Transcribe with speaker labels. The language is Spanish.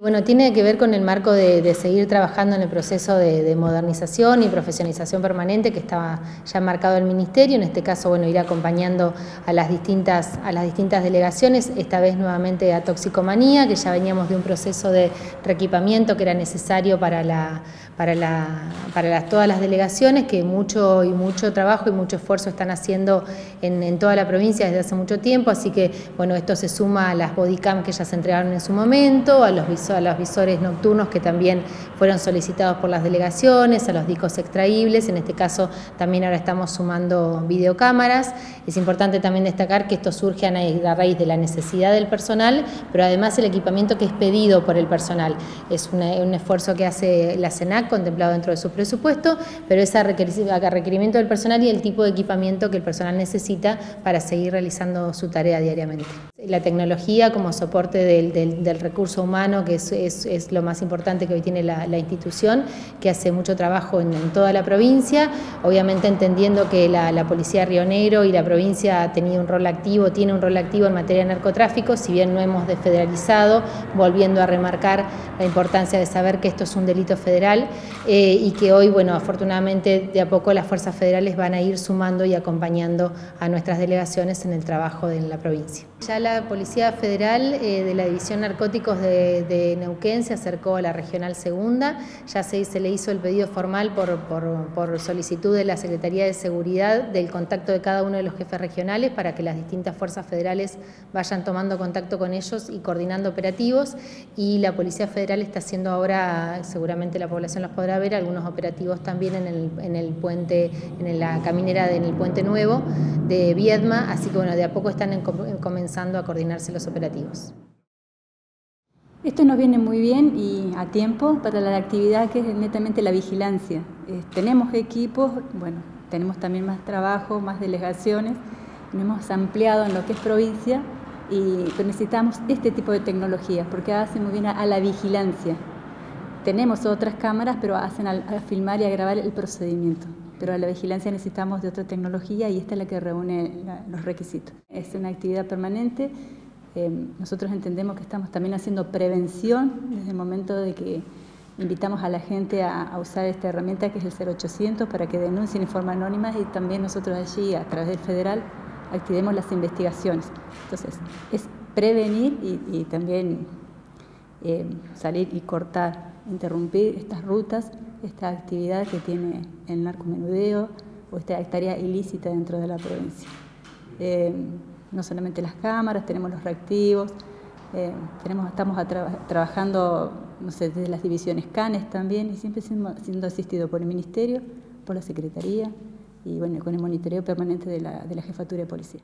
Speaker 1: Bueno, tiene que ver con el marco de, seguir trabajando en el proceso de, modernización y profesionalización permanente que estaba ya marcado el Ministerio, en este caso, bueno, ir acompañando a las distintas, delegaciones, esta vez nuevamente a toxicomanía, que ya veníamos de un proceso de reequipamiento que era necesario para, todas las delegaciones, que mucho y mucho trabajo y mucho esfuerzo están haciendo en, en toda la provincia desde hace mucho tiempo, así que, bueno, esto se suma a las bodycam que ya se entregaron en su momento, a los a los visores nocturnos que también fueron solicitados por las delegaciones, a los discos extraíbles, en este caso también ahora estamos sumando videocámaras. Es importante también destacar que esto surge a raíz de la necesidad del personal, pero además el equipamiento que es pedido por el personal. Es un esfuerzo que hace la CENAC contemplado dentro de su presupuesto, pero es a requerimiento del personal y el tipo de equipamiento que el personal necesita para seguir realizando su tarea diariamente. La tecnología como soporte del, recurso humano, que es, lo más importante que hoy tiene la, institución, que hace mucho trabajo en, toda la provincia, obviamente entendiendo que la, Policía de Río Negro y la provincia ha tenido un rol activo, tiene un rol activo en materia de narcotráfico, si bien no hemos desfederalizado, volviendo a remarcar la importancia de saber que esto es un delito federal eh, y que hoy, bueno, afortunadamente de a poco las fuerzas federales van a ir sumando y acompañando a nuestras delegaciones en el trabajo de la provincia. La Policía Federal eh, de la División Narcóticos de, Neuquén se acercó a la Regional Segunda, ya se, le hizo el pedido formal por, solicitud de la Secretaría de Seguridad del contacto de cada uno de los jefes regionales para que las distintas fuerzas federales vayan tomando contacto con ellos y coordinando operativos. Y la Policía Federal está haciendo ahora, seguramente la población los podrá ver, algunos operativos también en el, en el puente, en la caminera en el puente nuevo de Viedma, así que bueno, de a poco están comenzando a coordinarse los operativos.
Speaker 2: Esto nos viene muy bien y a tiempo para la actividad que es netamente la vigilancia. Eh, tenemos equipos, bueno, tenemos también más trabajo, más delegaciones, nos hemos ampliado en lo que es provincia y necesitamos este tipo de tecnologías porque hace muy bien a, la vigilancia. Tenemos otras cámaras, pero hacen a filmar y a grabar el procedimiento pero a la vigilancia necesitamos de otra tecnología y esta es la que reúne los requisitos. Es una actividad permanente. Eh, nosotros entendemos que estamos también haciendo prevención desde el momento de que invitamos a la gente a, usar esta herramienta que es el 0800 para que denuncien en forma anónima y también nosotros allí a través del federal activemos las investigaciones. Entonces, es prevenir y, también eh, salir y cortar, interrumpir estas rutas esta actividad que tiene el narcomenudeo o esta tarea ilícita dentro de la provincia. Eh, no solamente las cámaras, tenemos los reactivos, eh, tenemos, estamos trabajando desde las divisiones CANES también y siempre siendo, siendo asistido por el Ministerio, por la Secretaría y bueno, con el monitoreo permanente de la, de la Jefatura de Policía.